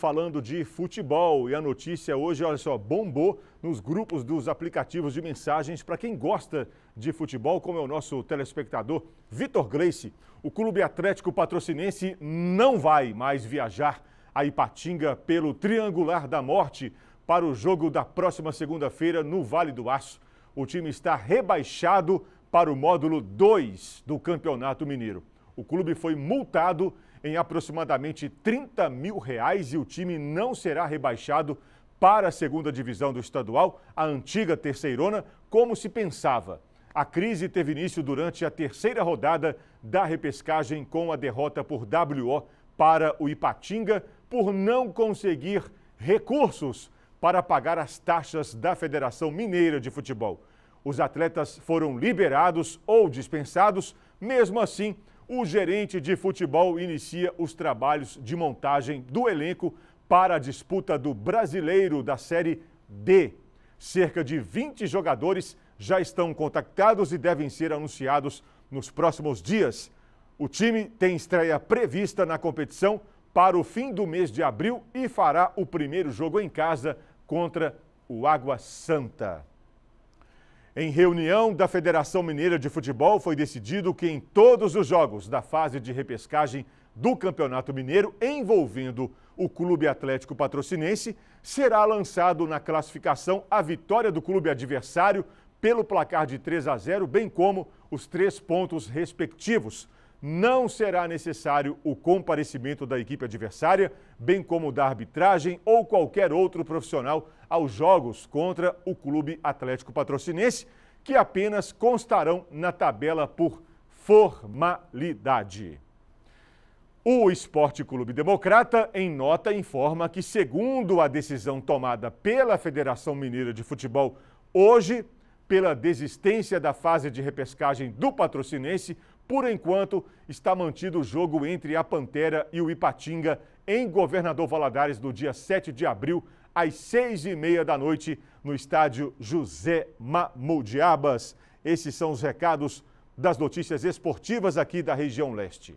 falando de futebol e a notícia hoje, olha só, bombou nos grupos dos aplicativos de mensagens para quem gosta de futebol, como é o nosso telespectador Vitor Gleice. O Clube Atlético Patrocinense não vai mais viajar a Ipatinga pelo Triangular da Morte para o jogo da próxima segunda-feira no Vale do Aço. O time está rebaixado para o módulo 2 do Campeonato Mineiro. O clube foi multado em aproximadamente 30 mil reais e o time não será rebaixado para a segunda divisão do estadual, a antiga terceirona, como se pensava. A crise teve início durante a terceira rodada da repescagem com a derrota por WO para o Ipatinga por não conseguir recursos para pagar as taxas da Federação Mineira de Futebol. Os atletas foram liberados ou dispensados, mesmo assim, o gerente de futebol inicia os trabalhos de montagem do elenco para a disputa do Brasileiro da Série D. Cerca de 20 jogadores já estão contactados e devem ser anunciados nos próximos dias. O time tem estreia prevista na competição para o fim do mês de abril e fará o primeiro jogo em casa contra o Água Santa. Em reunião da Federação Mineira de Futebol, foi decidido que em todos os jogos da fase de repescagem do Campeonato Mineiro, envolvendo o Clube Atlético Patrocinense, será lançado na classificação a vitória do clube adversário pelo placar de 3 a 0, bem como os três pontos respectivos não será necessário o comparecimento da equipe adversária, bem como da arbitragem ou qualquer outro profissional aos jogos contra o Clube Atlético Patrocinense, que apenas constarão na tabela por formalidade. O Esporte Clube Democrata, em nota, informa que, segundo a decisão tomada pela Federação Mineira de Futebol hoje, pela desistência da fase de repescagem do Patrocinense, por enquanto, está mantido o jogo entre a Pantera e o Ipatinga em Governador Valadares no dia 7 de abril, às seis e meia da noite, no estádio José Mamudiabas. Esses são os recados das notícias esportivas aqui da região leste.